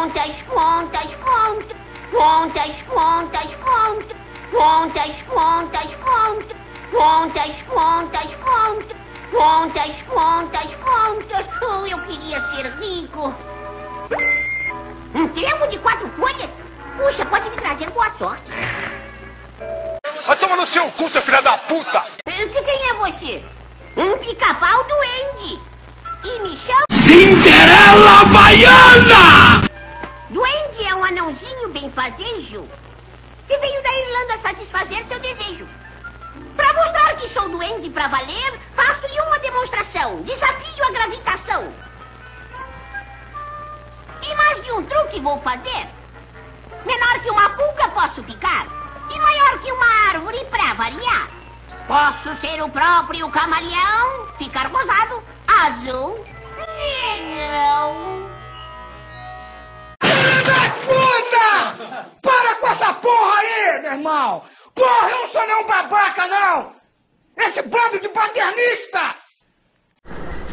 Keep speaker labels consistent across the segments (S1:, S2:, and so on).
S1: Contas, contas, contas. Contas, contas, contas. Contas, contas, contas. Contas, contas, contas. Contas, contas, contas. Oh, eu queria ser rico. Um termo de quatro folhas? Puxa, pode me trazer boa sorte.
S2: Vai tomar no seu cu, seu filho da puta!
S1: Que- Quem é você? Um pica-pau duende. E me chama...
S3: Cinderela Baiana!
S1: Um benfazejo que veio da Irlanda satisfazer seu desejo. Pra mostrar que sou duende pra valer, faço-lhe uma demonstração. Desafio a gravitação. E mais de um truque vou fazer. Menor que uma pulga posso ficar. E maior que uma árvore pra variar. Posso ser o próprio camaleão, ficar rosado, azul, negro.
S4: Irmão! Porra, eu não sou nenhum babaca, não! Esse bando de paternista!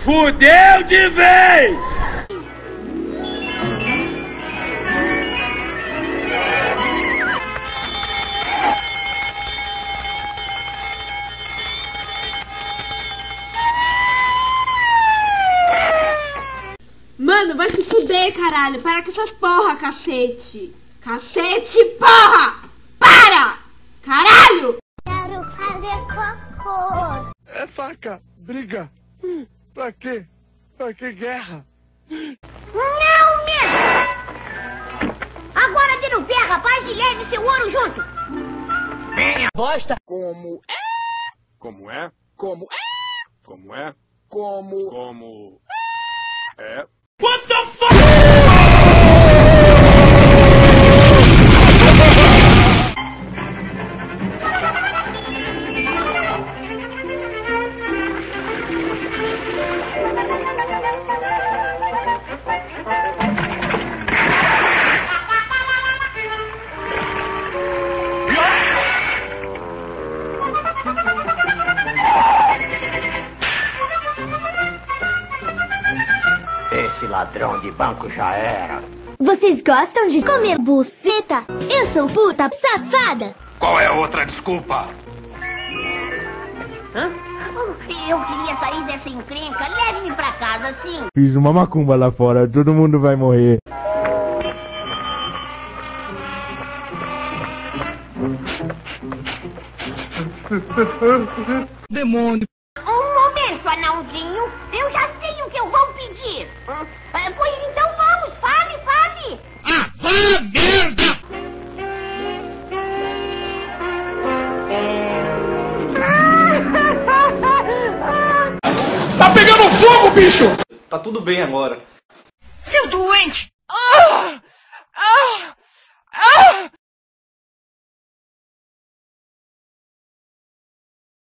S3: Fudeu de vez!
S5: Mano, vai se fuder, caralho. Para com essas porra, cacete. Cacete, porra! Caralho!
S6: Quero fazer cocô.
S2: É faca, briga. Pra quê? Pra que guerra?
S1: Não mesmo! Agora de no pé, rapaz, e leve seu ouro junto!
S2: Como é? Como é? Como é? Como é? Como? Como?
S7: Ladrão de banco já era.
S6: Vocês gostam de comer buceta? Eu sou puta safada.
S2: Qual é a outra desculpa?
S1: Hã? Eu queria sair dessa encrenca. Leve-me pra casa, sim.
S8: Fiz uma macumba lá fora, todo mundo vai morrer.
S4: Demônio!
S1: Um momento, anãozinho. Eu já sei o que eu vou pedir. Ah, Pois então vamos, fale, fale.
S3: Ah, vá merda! Tá pegando fogo, bicho!
S9: Tá tudo bem agora.
S4: Seu doente!
S1: Ah!